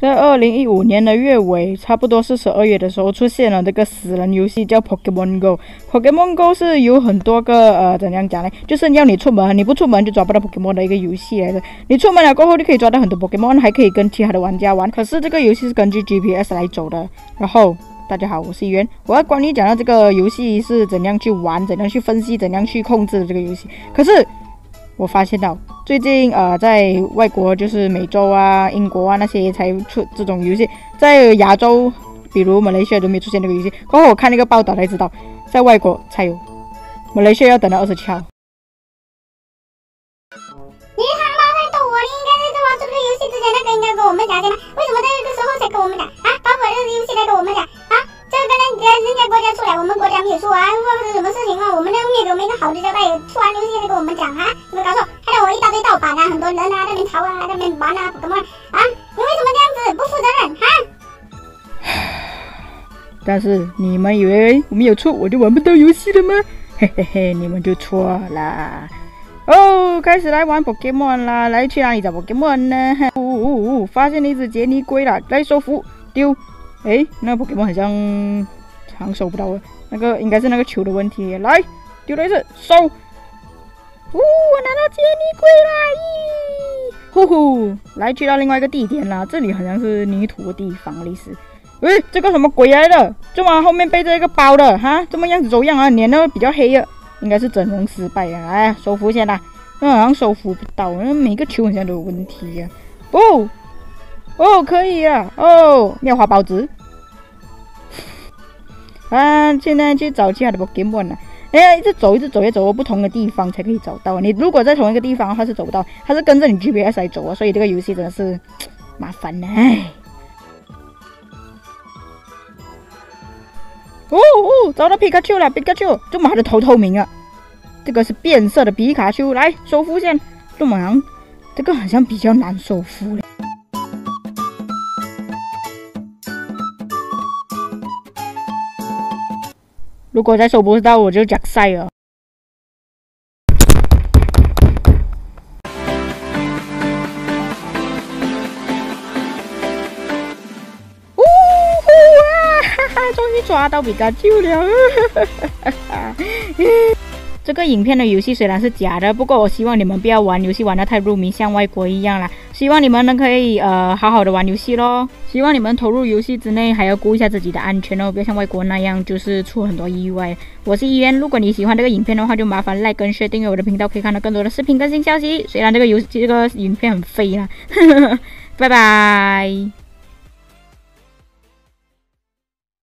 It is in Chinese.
在二零一五年的月尾，差不多是十二月的时候，出现了这个死人游戏，叫 Pokemon Go。Pokemon Go 是有很多个呃，怎样讲呢？就是要你出门，你不出门就抓不到 Pokemon 的一个游戏来的。你出门了过后，你可以抓到很多 Pokemon，还可以跟其他的玩家玩。可是这个游戏是根据 GPS 来走的。然后，大家好，我是圆，我要关于讲到这个游戏是怎样去玩，怎样去分析，怎样去控制这个游戏。可是。我发现到最近呃，在外国就是美洲啊、英国啊那些才出这种游戏，在亚洲，比如马来西亚都没出现这个游戏。过后我看那个报道才知道，在外国才有，马来西亚要等到二十七号。你他妈在逗我！你应该在这玩这个游戏之前，那个应该跟我们讲的吗？为什么在这个时候什么事情啊？我们那个灭给我们一个好的交代，出完游戏再跟我们讲啊？有没有搞错？害得我一大堆盗版啊，很多人啊在那边逃啊，在那边玩啊，怎么啊？你为什么这样子不负责任哈？但是你们以为我们有错我就玩不到游戏了吗？嘿嘿嘿，你们就错了。哦，开始来玩 Pokemon 啦！来去哪里找 Pokemon 呢？呜呜呜！发现了一只杰尼龟了，来收服丢。哎，那个 Pokemon 好像像收不到了，那个应该是那个球的问题。来，丢了一次，收。呜，我拿到杰尼龟啦！咦，呼呼，来去到另外一个地点了，这里好像是泥土的地方，类似。哎，这个什么鬼来的？这么后面背着一个包的？哈，怎么样子走样啊？脸都比较黑啊，应该是整容失败啊。来，收服先啦。那好像收服不到，那每个球好像都有问题呀。不。哦，可以啊！哦，妙花包子。啊，现在去找其他的 Pokemon 了。哎呀，一直走，一直走，要走到不同的地方才可以找到。你如果在同一个地方的话是走不到，它是跟着你 GPS 来走啊。所以这个游戏真的是麻烦呢。哦哦，找到皮卡丘了！皮卡丘，这么它的头透明啊？这个是变色的皮卡丘，来收服先。这么，这个好像比较难收服嘞。如果再收不到，我就讲赛了。呜呼啊！哈哈，终于抓到比卡丘了！哈哈哈哈这个影片的游戏虽然是假的，不过我希望你们不要玩游戏玩的太入迷，像外国一样啦。希望你们能可以呃好好的玩游戏咯。希望你们投入游戏之内还要顾一下自己的安全哦，不要像外国那样就是出很多意外。我是伊渊，如果你喜欢这个影片的话，就麻烦 like 跟 share 订阅我的频道，可以看到更多的视频更新消息。虽然这个游这个影片很废啦，拜拜。